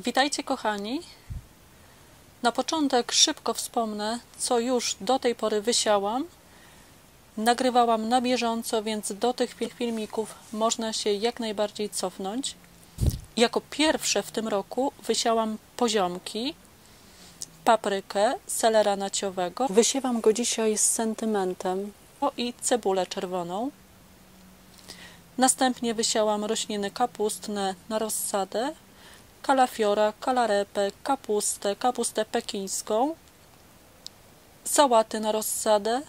Witajcie, kochani. Na początek szybko wspomnę, co już do tej pory wysiałam. Nagrywałam na bieżąco, więc do tych filmików można się jak najbardziej cofnąć. Jako pierwsze w tym roku wysiałam poziomki, paprykę, selera naciowego. Wysiewam go dzisiaj z sentymentem i cebulę czerwoną. Następnie wysiałam rośliny kapustne na rozsadę, kalafiora, kalarepę, kapustę, kapustę pekińską, sałaty na rozsadę.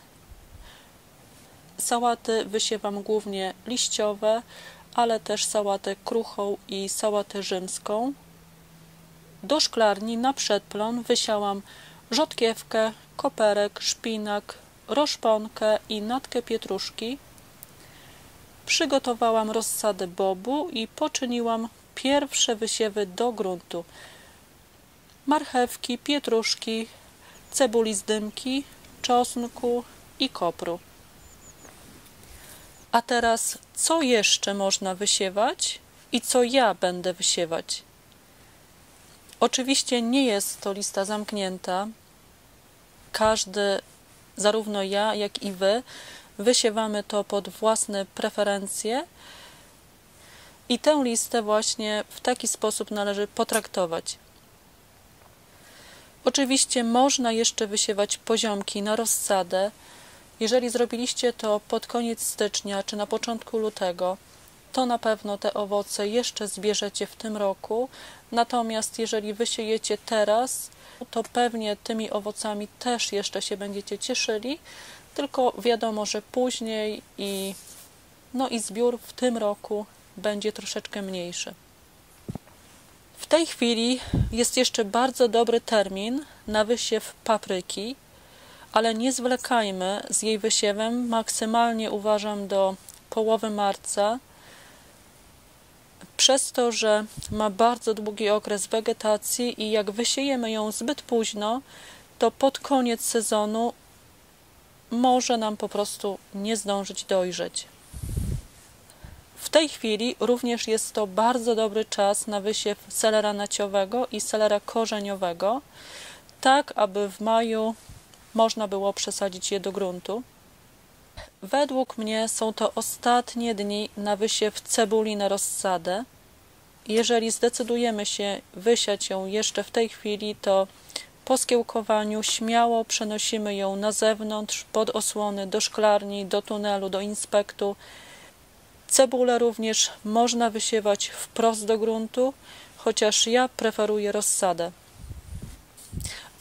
Sałaty wysiewam głównie liściowe, ale też sałatę kruchą i sałatę rzymską. Do szklarni na przedplon wysiałam rzodkiewkę, koperek, szpinak, roszponkę i natkę pietruszki. Przygotowałam rozsadę bobu i poczyniłam pierwsze wysiewy do gruntu. Marchewki, pietruszki, cebuli z dymki, czosnku i kopru. A teraz, co jeszcze można wysiewać i co ja będę wysiewać? Oczywiście nie jest to lista zamknięta. Każdy, zarówno ja, jak i wy, wysiewamy to pod własne preferencje. I tę listę właśnie w taki sposób należy potraktować. Oczywiście można jeszcze wysiewać poziomki na rozsadę. Jeżeli zrobiliście to pod koniec stycznia czy na początku lutego, to na pewno te owoce jeszcze zbierzecie w tym roku. Natomiast jeżeli wysiejecie teraz, to pewnie tymi owocami też jeszcze się będziecie cieszyli, tylko wiadomo, że później i, no i zbiór w tym roku będzie troszeczkę mniejszy. W tej chwili jest jeszcze bardzo dobry termin na wysiew papryki, ale nie zwlekajmy z jej wysiewem. Maksymalnie uważam do połowy marca, przez to, że ma bardzo długi okres wegetacji i jak wysiejemy ją zbyt późno, to pod koniec sezonu może nam po prostu nie zdążyć dojrzeć. W tej chwili również jest to bardzo dobry czas na wysiew selera naciowego i selera korzeniowego, tak aby w maju można było przesadzić je do gruntu. Według mnie są to ostatnie dni na wysiew cebuli na rozsadę. Jeżeli zdecydujemy się wysiać ją jeszcze w tej chwili, to po skiełkowaniu śmiało przenosimy ją na zewnątrz, pod osłony, do szklarni, do tunelu, do inspektu. Cebulę również można wysiewać wprost do gruntu, chociaż ja preferuję rozsadę.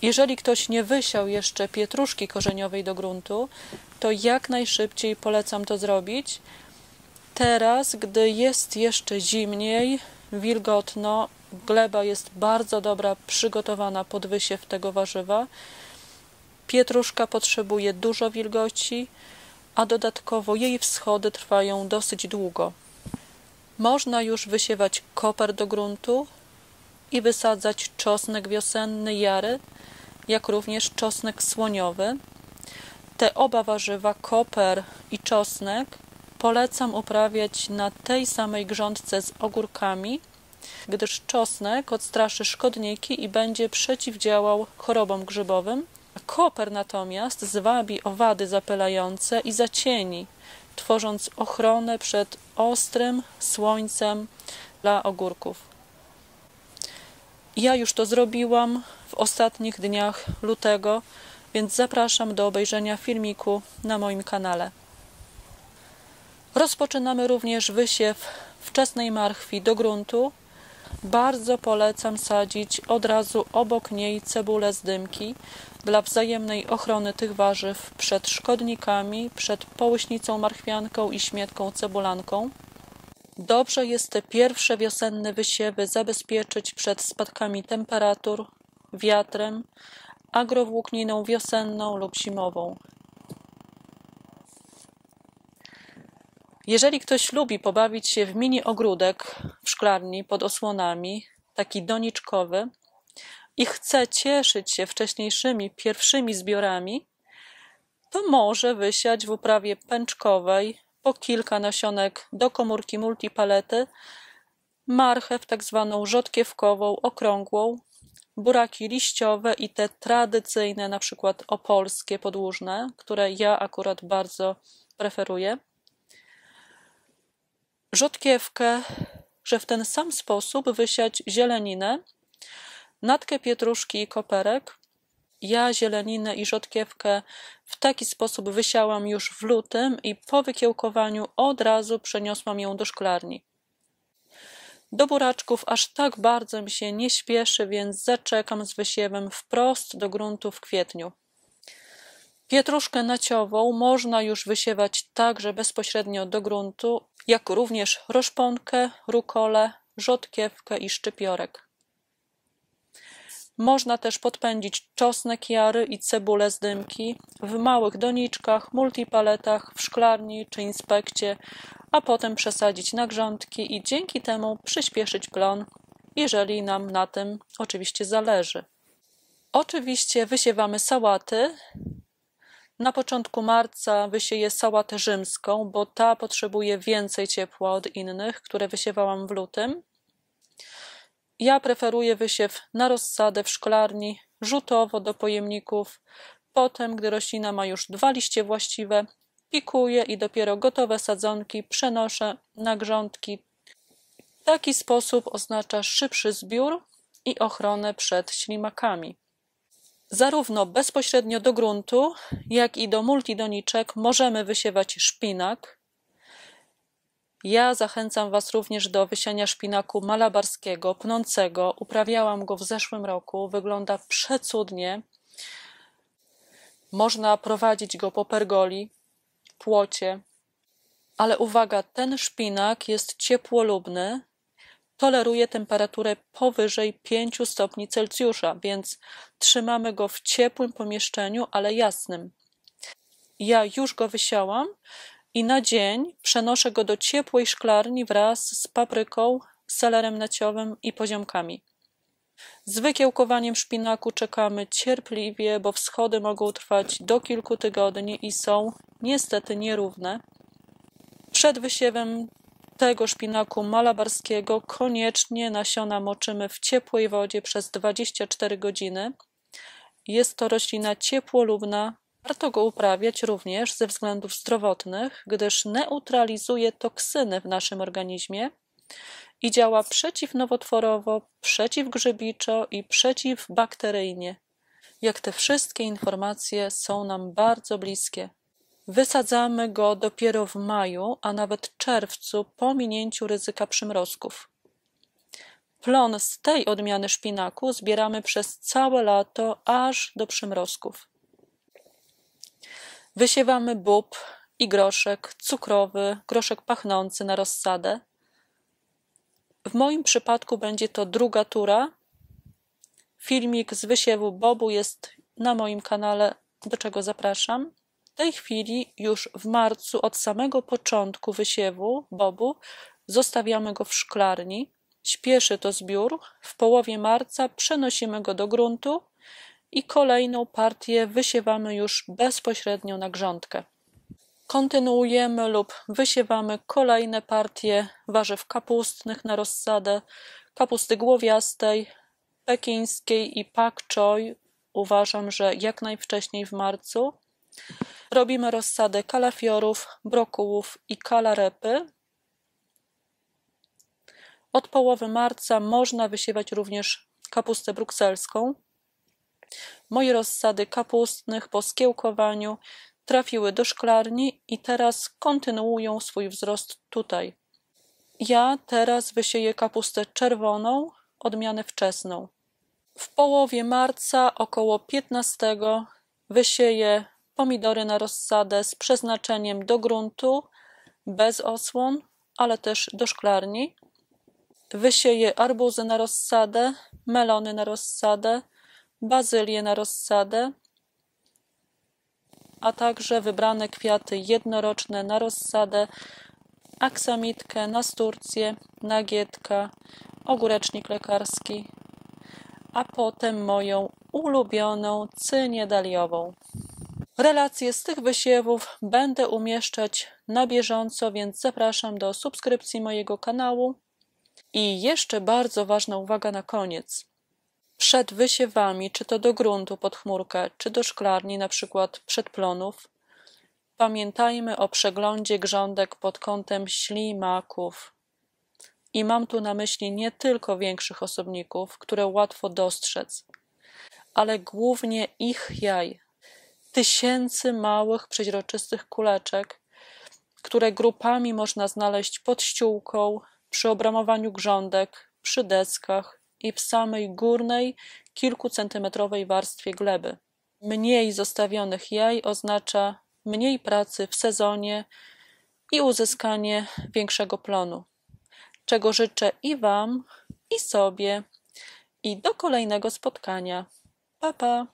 Jeżeli ktoś nie wysiał jeszcze pietruszki korzeniowej do gruntu, to jak najszybciej polecam to zrobić. Teraz, gdy jest jeszcze zimniej, wilgotno, gleba jest bardzo dobra, przygotowana pod wysiew tego warzywa. Pietruszka potrzebuje dużo wilgoci, a dodatkowo jej wschody trwają dosyć długo. Można już wysiewać koper do gruntu i wysadzać czosnek wiosenny jary, jak również czosnek słoniowy. Te oba warzywa, koper i czosnek, polecam uprawiać na tej samej grządce z ogórkami, gdyż czosnek odstraszy szkodniki i będzie przeciwdziałał chorobom grzybowym. Koper natomiast zwabi owady zapylające i zacieni, tworząc ochronę przed ostrym słońcem dla ogórków. Ja już to zrobiłam w ostatnich dniach lutego, więc zapraszam do obejrzenia filmiku na moim kanale. Rozpoczynamy również wysiew wczesnej marchwi do gruntu. Bardzo polecam sadzić od razu obok niej cebulę z dymki dla wzajemnej ochrony tych warzyw przed szkodnikami, przed połyśnicą marchwianką i śmietką cebulanką. Dobrze jest te pierwsze wiosenne wysiewy zabezpieczyć przed spadkami temperatur, wiatrem, agrowłókniną wiosenną lub zimową. Jeżeli ktoś lubi pobawić się w mini ogródek w szklarni pod osłonami, taki doniczkowy, i chce cieszyć się wcześniejszymi pierwszymi zbiorami, to może wysiać w uprawie pęczkowej po kilka nasionek do komórki multipalety marchew tak zwaną rzodkiewkową, okrągłą, buraki liściowe i te tradycyjne, na przykład opolskie, podłużne, które ja akurat bardzo preferuję. Rzodkiewkę, że w ten sam sposób wysiać zieleninę, natkę pietruszki i koperek. Ja zieleninę i rzodkiewkę w taki sposób wysiałam już w lutym i po wykiełkowaniu od razu przeniosłam ją do szklarni. Do buraczków aż tak bardzo mi się nie śpieszy, więc zaczekam z wysiewem wprost do gruntu w kwietniu. Pietruszkę naciową można już wysiewać także bezpośrednio do gruntu, jak również roszponkę, rukolę, rzodkiewkę i szczypiorek. Można też podpędzić czosnek jary i cebulę z dymki w małych doniczkach, multipaletach, w szklarni czy inspekcie, a potem przesadzić na grządki i dzięki temu przyspieszyć plon, jeżeli nam na tym oczywiście zależy. Oczywiście wysiewamy sałaty. Na początku marca wysieję sałatę rzymską, bo ta potrzebuje więcej ciepła od innych, które wysiewałam w lutym. Ja preferuję wysiew na rozsadę w szklarni, rzutowo do pojemników. Potem, gdy roślina ma już dwa liście właściwe, pikuję i dopiero gotowe sadzonki przenoszę na grządki. Taki sposób oznacza szybszy zbiór i ochronę przed ślimakami. Zarówno bezpośrednio do gruntu, jak i do multidoniczek możemy wysiewać szpinak. Ja zachęcam Was również do wysiania szpinaku malabarskiego, pnącego. Uprawiałam go w zeszłym roku. Wygląda przecudnie. Można prowadzić go po pergoli, płocie. Ale uwaga, ten szpinak jest ciepłolubny, toleruje temperaturę powyżej 5 stopni Celsjusza, więc trzymamy go w ciepłym pomieszczeniu, ale jasnym. Ja już go wysiałam i na dzień przenoszę go do ciepłej szklarni wraz z papryką, selerem naciowym i poziomkami. Z wykiełkowaniem szpinaku czekamy cierpliwie, bo wschody mogą trwać do kilku tygodni i są niestety nierówne. Przed wysiewem tego szpinaku malabarskiego koniecznie nasiona moczymy w ciepłej wodzie przez 24 godziny. Jest to roślina ciepłolubna. Warto go uprawiać również ze względów zdrowotnych, gdyż neutralizuje toksyny w naszym organizmie i działa przeciwnowotworowo, przeciwgrzybiczo i przeciwbakteryjnie. Jak te wszystkie informacje są nam bardzo bliskie. Wysadzamy go dopiero w maju, a nawet czerwcu po minięciu ryzyka przymrozków. Plon z tej odmiany szpinaku zbieramy przez całe lato aż do przymrozków. Wysiewamy bób i groszek cukrowy, groszek pachnący na rozsadę. W moim przypadku będzie to druga tura. Filmik z wysiewu bobu jest na moim kanale, do czego zapraszam. W tej chwili, już w marcu, od samego początku wysiewu bobu, zostawiamy go w szklarni. Śpieszy to zbiór. W połowie marca przenosimy go do gruntu i kolejną partię wysiewamy już bezpośrednio na grządkę. Kontynuujemy lub wysiewamy kolejne partie warzyw kapustnych na rozsadę, kapusty głowiastej, pekińskiej i pak choi. Uważam, że jak najwcześniej w marcu. Robimy rozsadę kalafiorów, brokułów i kalarepy. Od połowy marca można wysiewać również kapustę brukselską. Moje rozsady kapustnych po skiełkowaniu trafiły do szklarni i teraz kontynuują swój wzrost tutaj. Ja teraz wysieję kapustę czerwoną, odmianę wczesną. W połowie marca, około 15, wysieję pomidory na rozsadę z przeznaczeniem do gruntu, bez osłon, ale też do szklarni. Wysieję arbuzy na rozsadę, melony na rozsadę, bazylię na rozsadę, a także wybrane kwiaty jednoroczne na rozsadę, aksamitkę, nasturcję, nagietka, ogórecznik lekarski, a potem moją ulubioną cynię daliową. Relacje z tych wysiewów będę umieszczać na bieżąco, więc zapraszam do subskrypcji mojego kanału. I jeszcze bardzo ważna uwaga na koniec. Przed wysiewami, czy to do gruntu pod chmurkę, czy do szklarni, na przykład przedplonów, pamiętajmy o przeglądzie grządek pod kątem ślimaków. I mam tu na myśli nie tylko większych osobników, które łatwo dostrzec, ale głównie ich jaj. Tysięcy małych, przeźroczystych kuleczek, które grupami można znaleźć pod ściółką, przy obramowaniu grządek, przy deskach i w samej górnej, kilkucentymetrowej warstwie gleby. Mniej zostawionych jaj oznacza mniej pracy w sezonie i uzyskanie większego plonu, czego życzę i Wam, i sobie, i do kolejnego spotkania. Pa, pa!